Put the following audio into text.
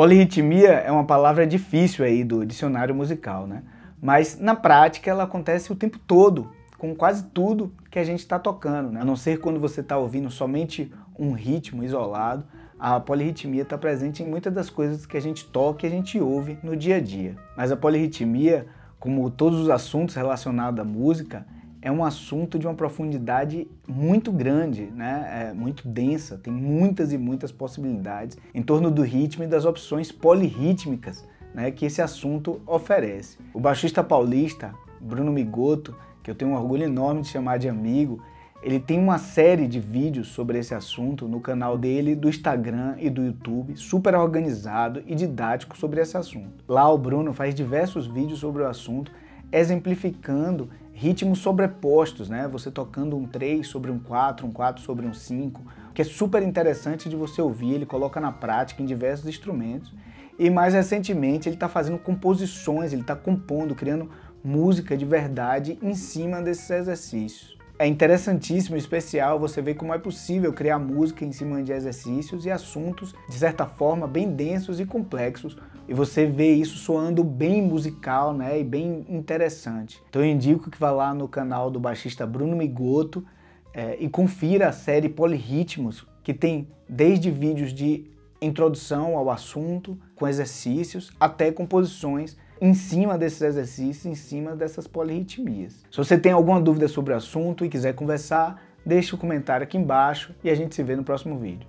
Polirritmia é uma palavra difícil aí do dicionário musical, né? Mas na prática ela acontece o tempo todo, com quase tudo que a gente está tocando, né? A não ser quando você está ouvindo somente um ritmo isolado, a polirritmia está presente em muitas das coisas que a gente toca e a gente ouve no dia a dia. Mas a polirritmia, como todos os assuntos relacionados à música, é um assunto de uma profundidade muito grande, né? É muito densa, tem muitas e muitas possibilidades em torno do ritmo e das opções polirrítmicas né, que esse assunto oferece. O baixista paulista Bruno Migoto, que eu tenho um orgulho enorme de chamar de amigo, ele tem uma série de vídeos sobre esse assunto no canal dele do Instagram e do YouTube, super organizado e didático sobre esse assunto. Lá o Bruno faz diversos vídeos sobre o assunto, exemplificando ritmos sobrepostos, né? Você tocando um 3 sobre um 4, um 4 sobre um 5, que é super interessante de você ouvir, ele coloca na prática em diversos instrumentos. E mais recentemente ele está fazendo composições, ele está compondo, criando música de verdade em cima desses exercícios. É interessantíssimo especial você ver como é possível criar música em cima de exercícios e assuntos, de certa forma, bem densos e complexos, e você vê isso soando bem musical né, e bem interessante. Então eu indico que vá lá no canal do baixista Bruno Migoto é, e confira a série Polirritmos, que tem desde vídeos de introdução ao assunto, com exercícios, até composições em cima desses exercícios, em cima dessas polirritmias. Se você tem alguma dúvida sobre o assunto e quiser conversar, deixe o um comentário aqui embaixo e a gente se vê no próximo vídeo.